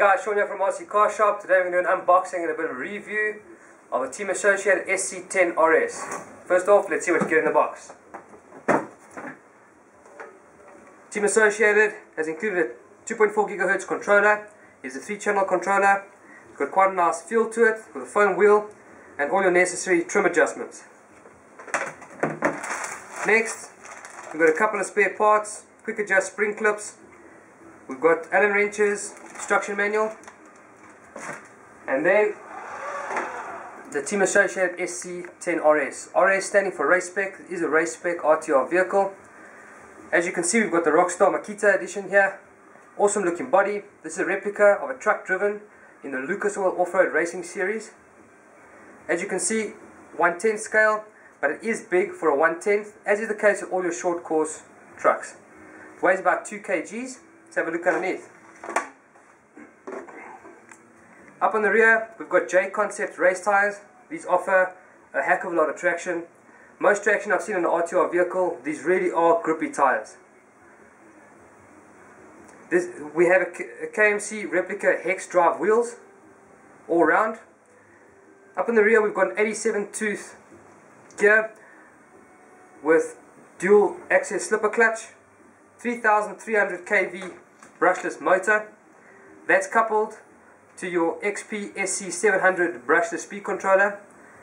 guys, Sean here from RC Car Shop. Today we're going to do an unboxing and a bit of a review of a Team Associated SC10 RS. First off, let's see what you get in the box. Team Associated has included a 2.4 gigahertz controller. It's a 3 channel controller. It's got quite a nice feel to it with a foam wheel and all your necessary trim adjustments. Next, we've got a couple of spare parts, quick adjust spring clips. We've got Allen wrenches, instruction manual, and then the Team Associated SC10RS. RS standing for race spec, is a race spec RTR vehicle. As you can see we've got the Rockstar Makita edition here. Awesome looking body. This is a replica of a truck driven in the Lucas Oil Off-Road Racing Series. As you can see, 110 scale, but it is big for a 110th, as is the case with all your short course trucks. It weighs about 2 kgs. Let's have a look underneath. Up on the rear, we've got J Concept race tires. These offer a heck of a lot of traction. Most traction I've seen on an RTR vehicle, these really are grippy tires. This, we have a, a KMC replica hex drive wheels all round. Up in the rear we've got an 87 tooth gear with dual access slipper clutch, 3300 kV brushless motor. That's coupled to your XP SC700 brushless speed controller.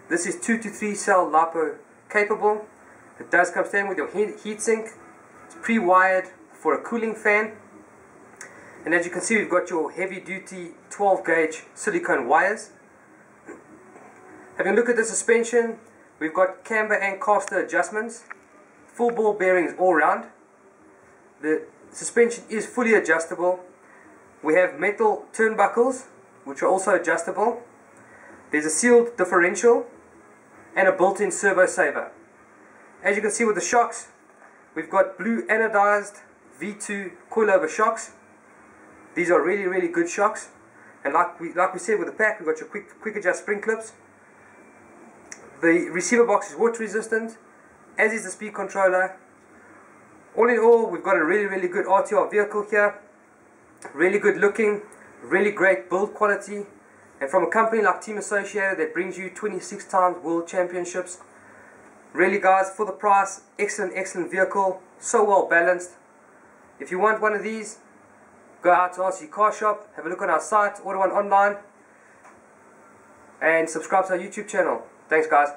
This is 2 to 3 cell LiPo capable. It does come standard with your heatsink. It's pre-wired for a cooling fan. And as you can see we've got your heavy duty 12 gauge silicone wires. Having a look at the suspension, we've got camber and caster adjustments. Full ball bearings all round. The suspension is fully adjustable. We have metal turnbuckles which are also adjustable. There's a sealed differential and a built-in servo saver. As you can see with the shocks, we've got blue anodized V2 coilover shocks. These are really, really good shocks. And like we, like we said with the pack, we've got your quick, quick adjust spring clips. The receiver box is water resistant, as is the speed controller. All in all, we've got a really, really good RTR vehicle here. Really good looking, really great build quality. And from a company like Team Associated that brings you 26 times world championships. Really guys for the price excellent excellent vehicle. So well balanced. If you want one of these go out to RC Car Shop have a look on our site order one online and subscribe to our YouTube channel. Thanks guys